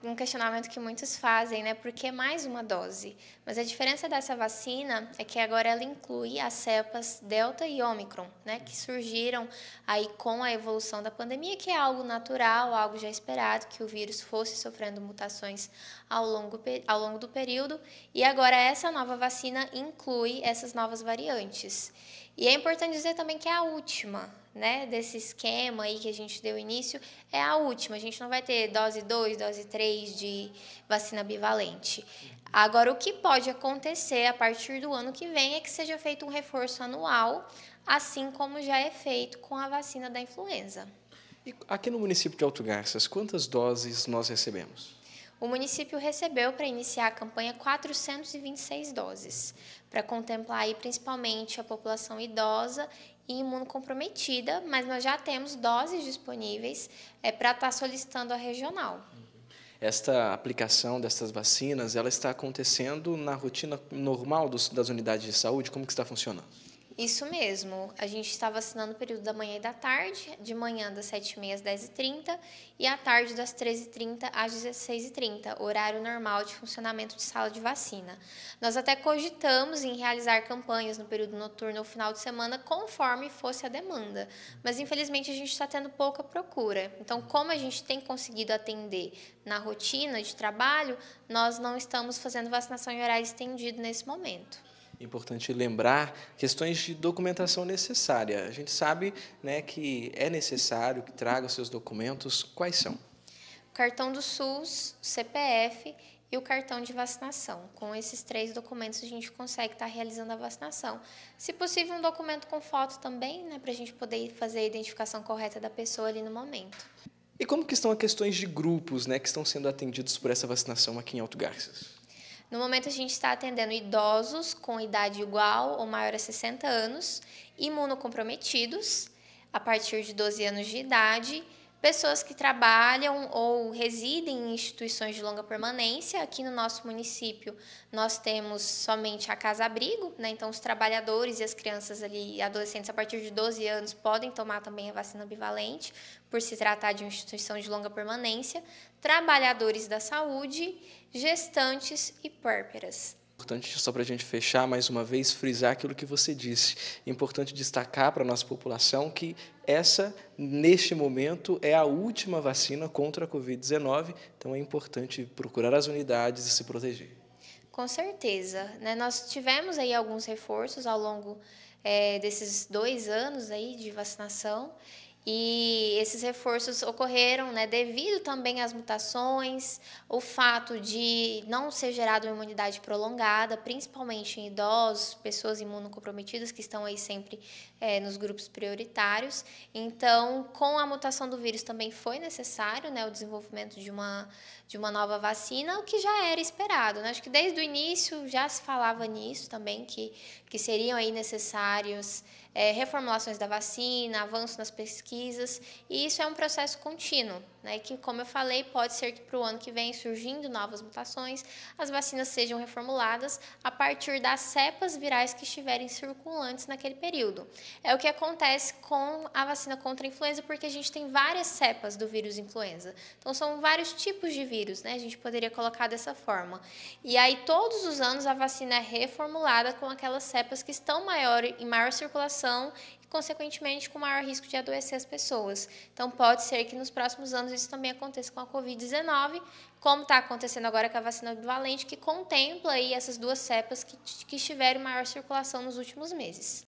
Um questionamento que muitos fazem, né? Por que mais uma dose? Mas a diferença dessa vacina é que agora ela inclui as cepas Delta e Omicron, né? Que surgiram aí com a evolução da pandemia, que é algo natural, algo já esperado, que o vírus fosse sofrendo mutações ao longo, ao longo do período. E agora essa nova vacina inclui essas novas variantes. E é importante dizer também que é a última, né, desse esquema aí que a gente deu início, é a última. A gente não vai ter dose 2, dose 3 de vacina bivalente. Agora, o que pode acontecer a partir do ano que vem é que seja feito um reforço anual, assim como já é feito com a vacina da influenza. E aqui no município de Alto Garças, quantas doses nós recebemos? O município recebeu para iniciar a campanha 426 doses, para contemplar aí principalmente a população idosa e imunocomprometida, mas nós já temos doses disponíveis é, para estar tá solicitando a regional. Esta aplicação dessas vacinas, ela está acontecendo na rotina normal dos, das unidades de saúde? Como que está funcionando? Isso mesmo. A gente está vacinando no período da manhã e da tarde, de manhã das 7h30 às 10h30 e à tarde das 13h30 às 16h30, horário normal de funcionamento de sala de vacina. Nós até cogitamos em realizar campanhas no período noturno ou final de semana conforme fosse a demanda, mas infelizmente a gente está tendo pouca procura. Então, como a gente tem conseguido atender na rotina de trabalho, nós não estamos fazendo vacinação em horário estendido nesse momento. Importante lembrar questões de documentação necessária. A gente sabe né, que é necessário que traga os seus documentos. Quais são? O cartão do SUS, o CPF e o cartão de vacinação. Com esses três documentos, a gente consegue estar realizando a vacinação. Se possível, um documento com foto também, né, para a gente poder fazer a identificação correta da pessoa ali no momento. E como que estão as questões de grupos né, que estão sendo atendidos por essa vacinação aqui em Alto Garças? No momento, a gente está atendendo idosos com idade igual ou maior a 60 anos, imunocomprometidos, a partir de 12 anos de idade, pessoas que trabalham ou residem em instituições de longa permanência. Aqui no nosso município, nós temos somente a Casa Abrigo, né? então os trabalhadores e as crianças ali, adolescentes a partir de 12 anos, podem tomar também a vacina bivalente, por se tratar de uma instituição de longa permanência, trabalhadores da saúde, gestantes e pérperas. Importante, só para a gente fechar mais uma vez, frisar aquilo que você disse. É importante destacar para a nossa população que essa, neste momento, é a última vacina contra a Covid-19, então é importante procurar as unidades e se proteger. Com certeza. Né? Nós tivemos aí alguns reforços ao longo é, desses dois anos aí de vacinação e esses reforços ocorreram né, devido também às mutações, o fato de não ser gerada uma imunidade prolongada, principalmente em idosos, pessoas imunocomprometidas que estão aí sempre é, nos grupos prioritários. Então, com a mutação do vírus também foi necessário né, o desenvolvimento de uma, de uma nova vacina, o que já era esperado. Né? Acho que desde o início já se falava nisso também, que, que seriam aí necessários é, reformulações da vacina, avanço nas pesquisas, e isso é um processo contínuo, né, que, como eu falei, pode ser que para o ano que vem, surgindo novas mutações, as vacinas sejam reformuladas a partir das cepas virais que estiverem circulantes naquele período. É o que acontece com a vacina contra a influenza, porque a gente tem várias cepas do vírus influenza. Então, são vários tipos de vírus, né? A gente poderia colocar dessa forma. E aí, todos os anos, a vacina é reformulada com aquelas cepas que estão maior, em maior circulação e, consequentemente, com maior risco de adoecer as pessoas. Então, pode ser que nos próximos anos isso também aconteça com a Covid-19, como está acontecendo agora com a vacina bivalente, que contempla aí essas duas cepas que, que estiveram maior circulação nos últimos meses.